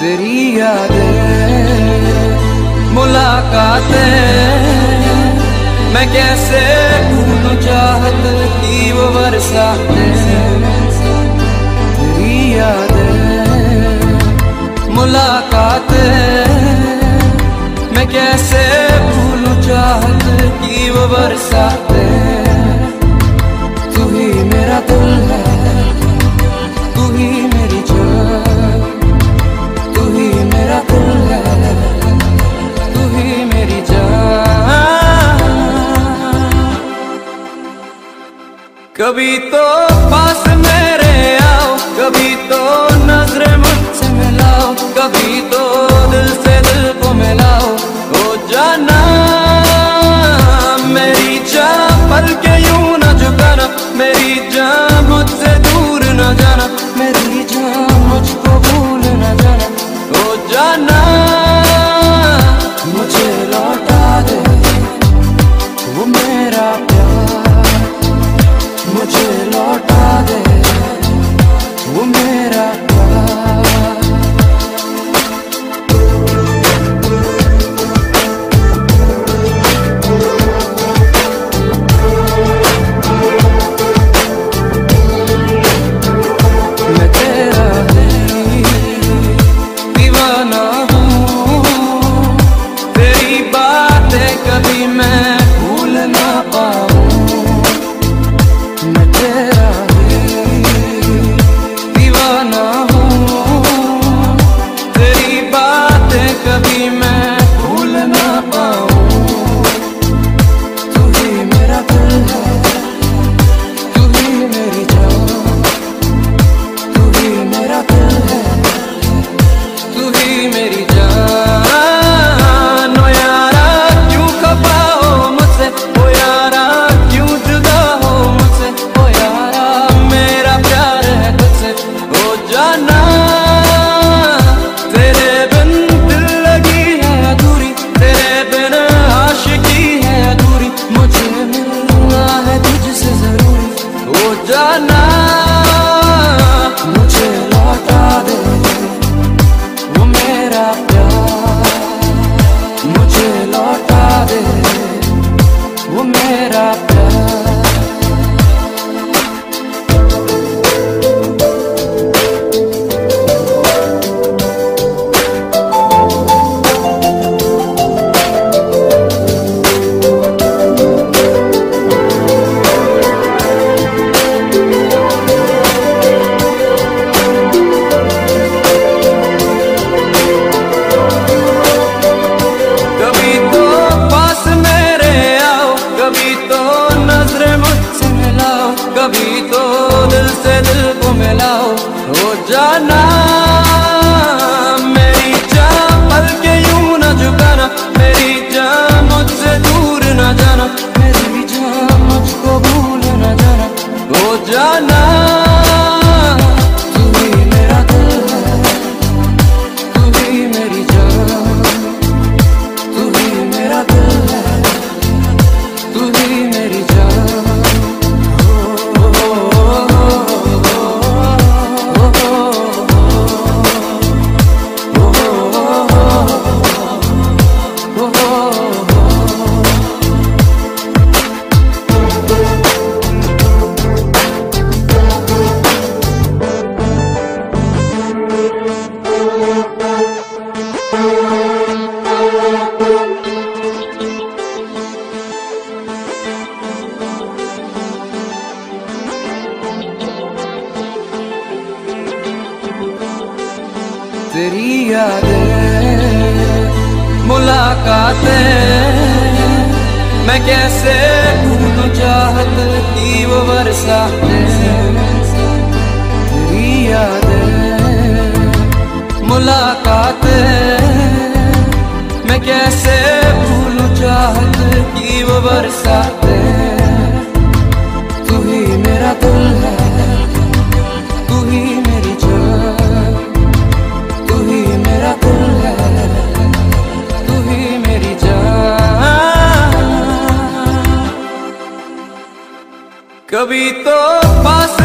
तेरी यादें मुलाकातें। मैं कैसे भूलूं चाहत की वो बरसातें? तेरी यादें मुलाकात। कभी तो पास मेरे आओ कभी तो नज़र मुझसे मिलाओ कभी तो Amen. मुझे मिलना है तुझसे ज़रूर। वो जाना मुझे लौटा दे। वो मेरा प्यार मुझे लौटा दे। वो मेरा प्यार कभी तो दिल से दिल को मिलाओ। हो जाना तेरी यादें, मुलाकातें। मैं कैसे भूलूं चाहत की वो बरसातें? तेरी याद, मुलाकात। मैं कैसे भूलू चाहत की वो बरसातें? तू ही मेरा दिल है, तू ही कभी तो पास